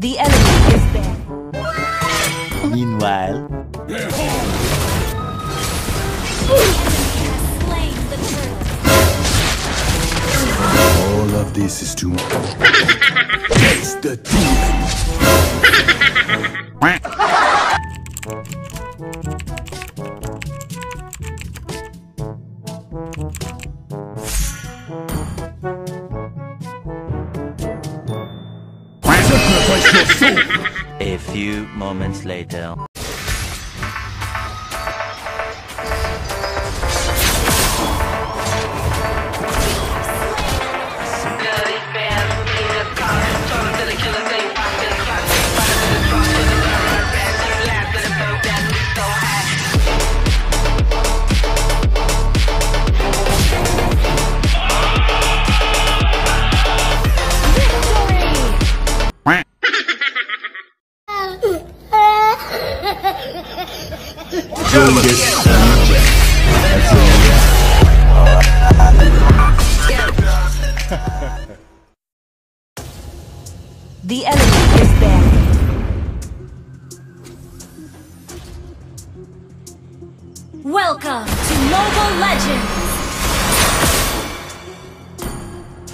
The enemy is there. Meanwhile, Slain the turtle. All of this is too much. Face the demon. moments later. The enemy is there. Welcome to Mobile Legends!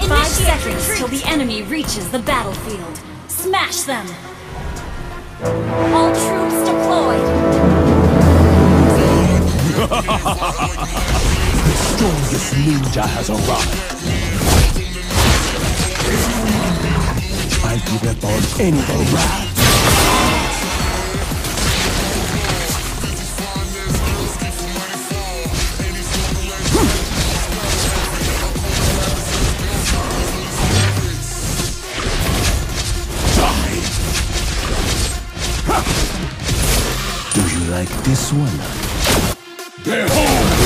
Five seconds till the enemy reaches the battlefield. Smash them! All troops deployed! The strongest ninja has arrived. Up on anything right. Do you like this one? Behold!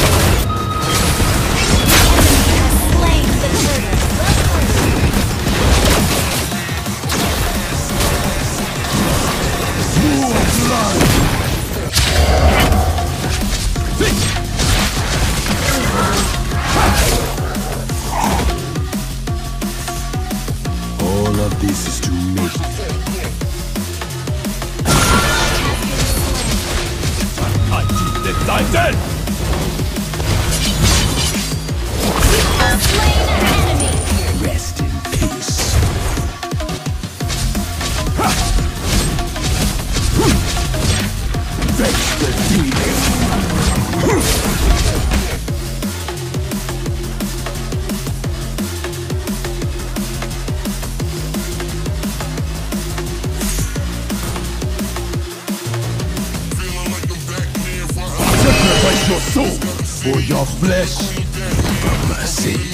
Soul for your flesh. Mercy.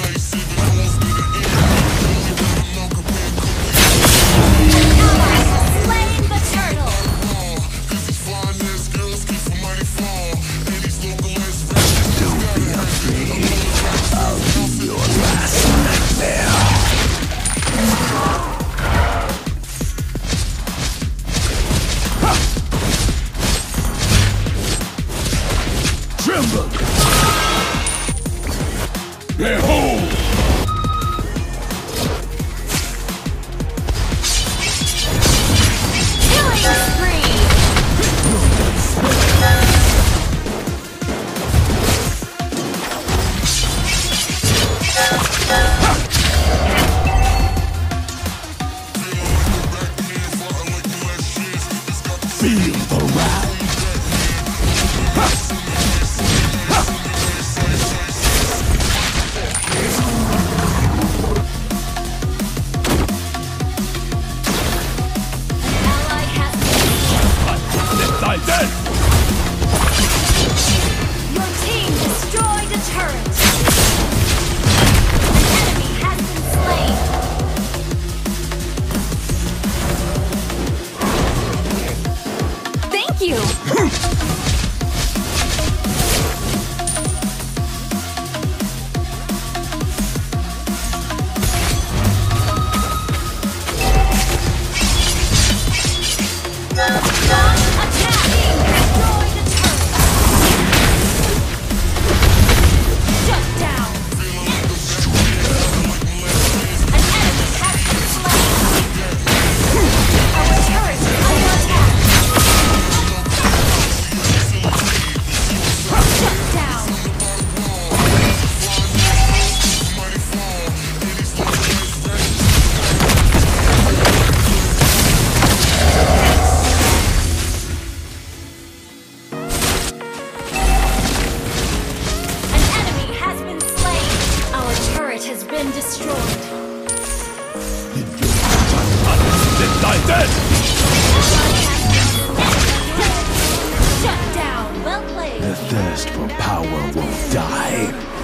name.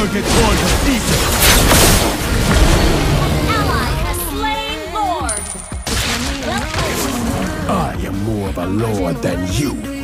will get torn to pieces! I am more of a lord than you!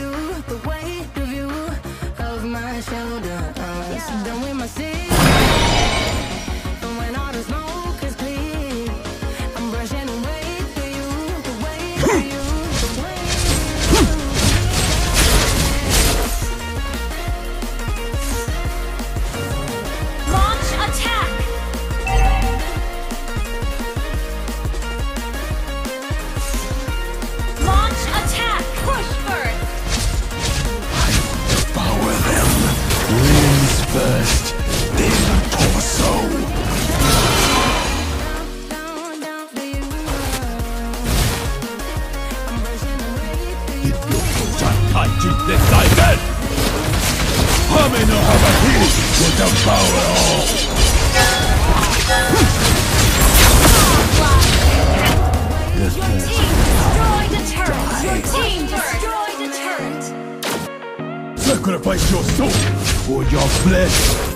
domino of appeal will devour all. Your team destroyed turret! Your team destroyed a turret! Sacrifice your soul for your flesh!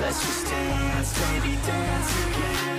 Let's just dance, baby, dance again.